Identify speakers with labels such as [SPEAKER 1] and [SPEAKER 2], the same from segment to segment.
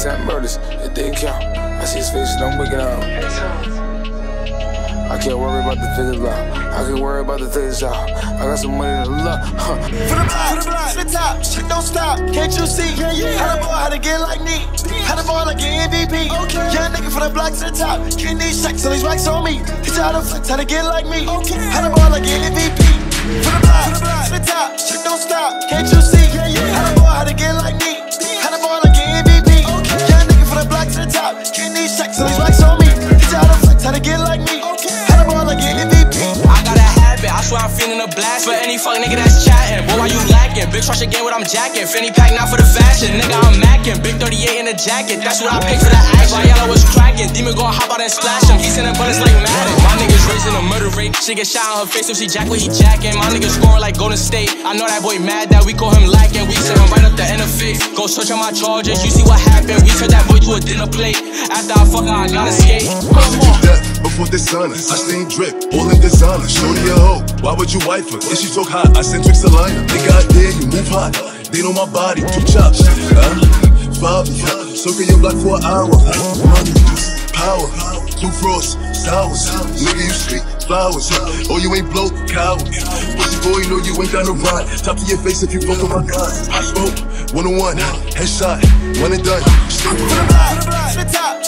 [SPEAKER 1] seven murders, it didn't count. I see his face, don't break it out. I can't worry about the figures out. I can worry about the things out. I got some money to love. Huh.
[SPEAKER 2] For the block, for the block, to the top, shit don't stop. Can't you see? Yeah, yeah. How the ball, how to get like me? How the ball like an MVP? Okay. Young nigga from the block to the top. Getting these checks, all these racks on me. Teach you how to flex, how to get like me. Okay. How the ball like an MVP? For the block, for the block,
[SPEAKER 3] a blast. For any fuck nigga that's chatting, boy why you lacking? Big rush again what I'm jacking, fanny pack not for the fashion Nigga I'm macking, big 38 in a jacket That's what I pick for the action. Yellow was cracking, demon gon' hop out and splash him. He sending bullets like Madden. My niggas raising a murder rate. She get shot on her face if she jack what he jacking. My niggas scoring like Golden State. I know that boy mad that we call him lacking. We send him right up the interface. Go search on my charges, you see what happened. We turned that boy to a dinner plate. After I fuck I gotta skate
[SPEAKER 4] Death before dishonor. I stain drip, all in designer. Shorty a hoe, why would you wife her? If she talk hot, I send tricks to line her. Nigga out there, you move hot. They know my body, two chops. Huh? Bobby, huh? soaking your block for an hour. Money, power, two frosts, sours. Nigga, you street flowers. Oh, you ain't blow, coward. Pussy boy, you know you ain't got no ride. Top to your face if you fuck with my God. I spoke, one on one, headshot, one and done.
[SPEAKER 2] For the block, to the top,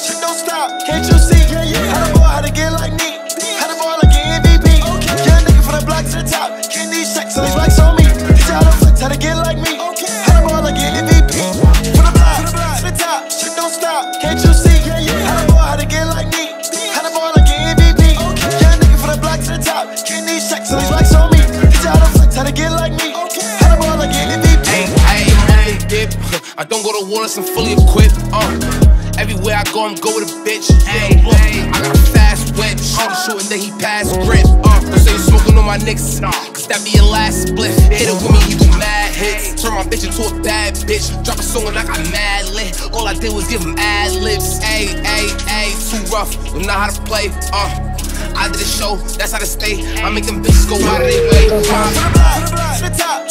[SPEAKER 2] to flex, how to get like me. How the ball like an MVP? For the block, to the top, shit don't stop. Can't you see? Yeah, yeah. How the ball, how to get like me? How the ball like an MVP? Young nigga from the block to the top. Getting these checks, all these racks on me. Teach you how to flex, how to get like me. How the ball like an MVP?
[SPEAKER 5] Ayy, I ain't money dip. I don't go to war unless I'm fully equipped. Uh, everywhere I go, I'm go with a bitch. Ayy, ayy, I got a fast whip. I'm shooting that he pass grip. Uh, say you smoking on my niggas. Cause that be your last split. Hit it with me, you do mad hits. Turn my bitch into a bad bitch. Drop a song and I got mad lit. All I did was give him ad libs. Ayy, ayy, ayy, too rough. Don't know how to play. Uh, I did a show, that's how to stay. I make them bitches go out of their way. Uh,